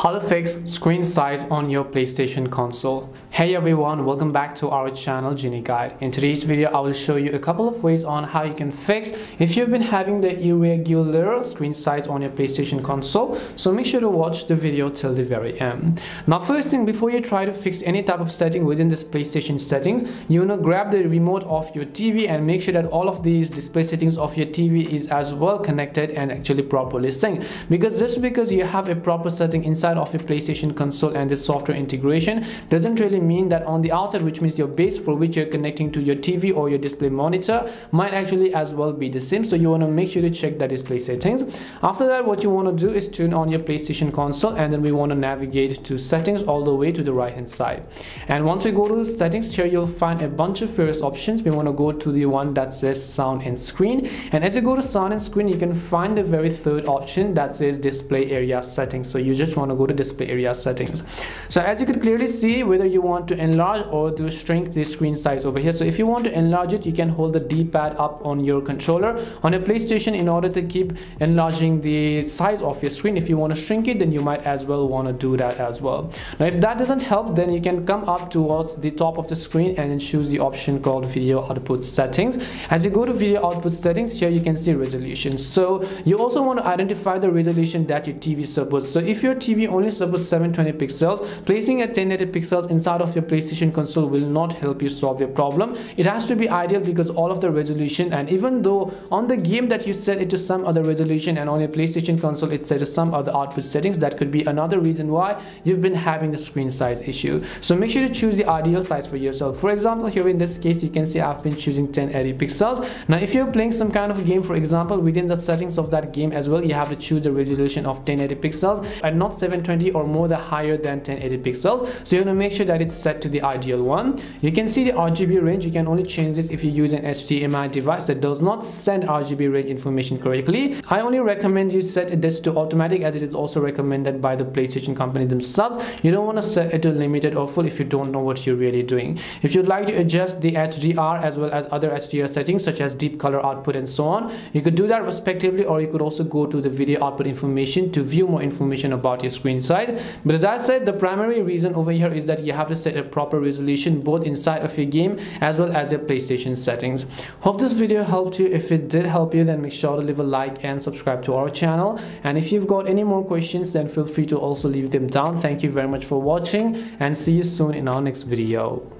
How to fix screen size on your PlayStation console. Hey everyone, welcome back to our channel Genie Guide. In today's video, I will show you a couple of ways on how you can fix if you've been having the irregular screen size on your PlayStation console. So make sure to watch the video till the very end. Now first thing, before you try to fix any type of setting within this PlayStation settings, you want to grab the remote of your TV and make sure that all of these display settings of your TV is as well connected and actually properly synced. Because just because you have a proper setting inside inside of a PlayStation console and the software integration doesn't really mean that on the outside which means your base for which you're connecting to your TV or your display monitor might actually as well be the same. So you want to make sure to check the display settings. After that what you want to do is turn on your PlayStation console and then we want to navigate to settings all the way to the right hand side. And once we go to settings here you'll find a bunch of various options. We want to go to the one that says sound and screen. And as you go to sound and screen you can find the very third option that says display area settings. So you just want to go to display area settings. So as you can clearly see whether you want to enlarge or to shrink the screen size over here. So if you want to enlarge it you can hold the d-pad up on your controller on a playstation in order to keep enlarging the size of your screen. If you want to shrink it then you might as well want to do that as well. Now if that doesn't help then you can come up towards the top of the screen and then choose the option called video output settings. As you go to video output settings here you can see resolution. So you also want to identify the resolution that your tv supports so if your tv only supports 720 pixels. Placing a 1080 pixels inside of your playstation console will not help you solve your problem. It has to be ideal because all of the resolution and even though on the game that you set it to some other resolution and on your playstation console it set to some other output settings that could be another reason why you've been having the screen size issue. So make sure to choose the ideal size for yourself. For example here in this case you can see i've been choosing 1080 pixels. Now if you're playing some kind of game for example within the settings of that game as well you have to choose the resolution of 1080 pixels and not 7 720 or more the higher than 1080 pixels. So you want to make sure that it's set to the ideal one. You can see the RGB range. You can only change this if you use an HDMI device that does not send RGB range information correctly. I only recommend you set this to automatic as it is also recommended by the PlayStation company themselves. You don't want to set it to limited or full if you don't know what you're really doing. If you'd like to adjust the HDR as well as other HDR settings such as deep color output and so on you could do that respectively or you could also go to the video output information to view more information about your screen size but as I said the primary reason over here is that you have to set a proper resolution both inside of your game as well as your PlayStation settings. Hope this video helped you. If it did help you then make sure to leave a like and subscribe to our channel. And if you've got any more questions then feel free to also leave them down. Thank you very much for watching and see you soon in our next video